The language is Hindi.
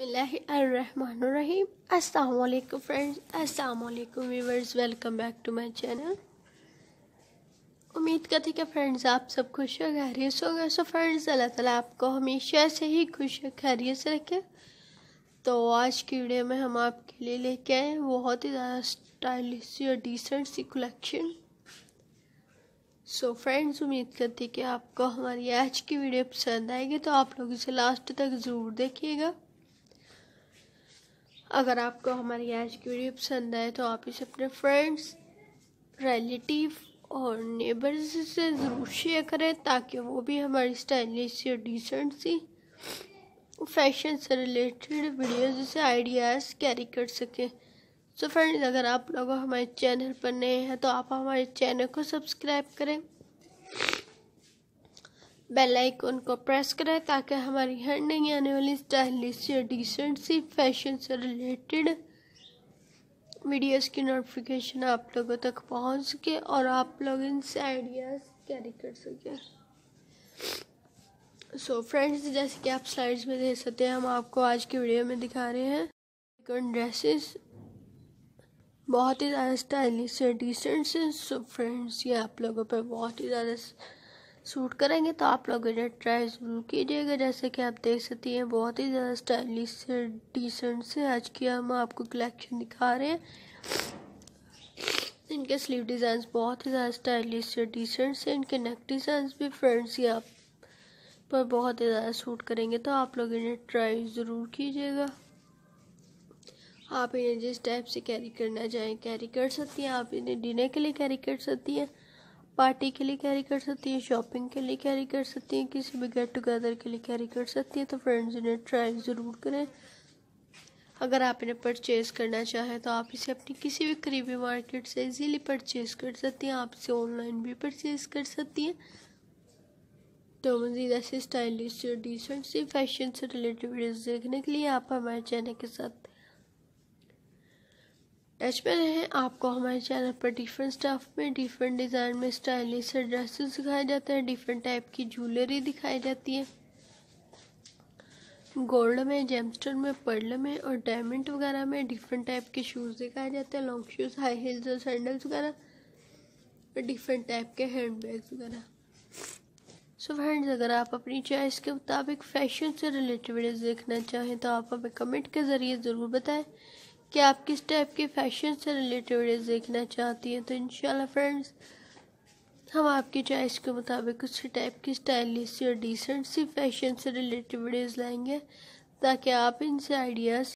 Bismillahirrahmanirrahim. Assalamu alaikum friends. Assalamu alaikum viewers. Welcome back to my channel. उम्मीद करती कि फ्रेंड्स आप सब खुश हो, खैरियत हो गए सो फ्रेंड्स, अल्लाह ताला आपको हमेशा से ही खुश, खैरियत से रखे तो आज की वीडियो में हम आपके लिए लेके आए बहुत ही ज़्यादा स्टाइलिश और डिसेंट सी कलेक्शन सो फ्रेंड्स, उम्मीद करती कि आपको हमारी आज की वीडियो पसंद आएगी तो आप लोग इसे लास्ट तक ज़रूर देखिएगा अगर आपको हमारी आज की वीडियो पसंद आए तो आप इसे अपने फ्रेंड्स रिलेटिव और नेबर्स से ज़रूर शेयर करें ताकि वो भी हमारी स्टाइलिश सी और डिसेंट सी फ़ैशन से रिलेटेड वीडियोस से आइडियाज़ कैरी कर सकें। सो so फ्रेंड्स अगर आप लोग हमारे चैनल पर नए हैं तो आप हमारे चैनल को सब्सक्राइब करें। बेल आइकन को प्रेस करें ताकि हमारी हर नई आने वाली स्टाइलिश या डिसेंट सी फ़ैशन से रिलेटेड वीडियोस की नोटिफिकेशन आप लोगों तक पहुँच सके और आप लोग इनसे आइडियाज़ कैरी कर सकें। सो फ्रेंड्स जैसे कि आप स्लाइड्स में देख सकते हैं, हम आपको आज की वीडियो में दिखा रहे हैं ड्रेसेस बहुत ही ज़्यादा स्टाइलिश है डिसेंट से सो फ्रेंड्स ये आप लोगों पर बहुत ही ज़्यादा सूट करेंगे तो आप लोग इन्हें ट्राई ज़रूर कीजिएगा। जैसे कि आप देख सकती हैं, बहुत ही ज़्यादा स्टाइलिश से डिसेंट से आज की हम आपको कलेक्शन दिखा रहे हैं। इनके स्लीव डिज़ाइंस बहुत ही ज़्यादा स्टाइलिश से डिसेंट से, इनके नेक डिज़ाइन भी फ्रेंड्स ये आप पर बहुत ही ज़्यादा सूट करेंगे तो आप लोग इन्हें ट्राई ज़रूर कीजिएगा। आप इन्हें जिस टाइप से कैरी करना चाहें कैरी कर सकती हैं, आप इन्हें डिनर के लिए कैरी कर सकती हैं। पार्टी के लिए कैरी कर सकती हैं शॉपिंग के लिए कैरी कर सकती हैं, किसी भी गेट टुगेदर के लिए कैरी कर सकती हैं तो फ्रेंड्स इन्हें ट्राई ज़रूर करें। अगर आप इन्हें परचेज़ करना चाहें तो आप इसे अपनी किसी भी करीबी मार्केट से इजीली परचेज़ कर सकती हैं, आप इसे ऑनलाइन भी परचेज़ कर सकती हैं। तो मज़ीद ऐसे स्टाइलिश और डिसेंट सी फ़ैशन से रिलेटेड वीडियोस देखने के लिए आप हमारे चैनल के साथ टच में रहें, आपको हमारे चैनल पर डिफरेंट स्टाफ में डिफरेंट डिज़ाइन में स्टाइलिश ड्रेसेस दिखाए जाते हैं डिफरेंट टाइप की ज्वेलरी दिखाई जाती है। गोल्ड में जेमस्टोन में पर्ल में और डायमंड वगैरह में डिफरेंट टाइप के शूज़ दिखाए जाते हैं लॉन्ग शूज़ हाई हील्स और सैंडल्स वगैरह और डिफरेंट टाइप के हैंड बैग्स वगैरह। सो फ्रेंड्स अगर आप अपनी चॉइस के मुताबिक फ़ैशन से रिलेटेड वीडियोस देखना चाहें तो आप हमें कमेंट के ज़रिए ज़रूर बताएँ। कि आप किस टाइप के फ़ैशन से रिलेटेड वीडियोस देखना चाहती हैं तो इन फ्रेंड्स हम आपकी चॉइस के मुताबिक उसी टाइप की स्टाइलिश और डिसेंट सी फ़ैशन से रिलेटेड वीडियोस लाएँगे, ताकि आप इनसे आइडियाज़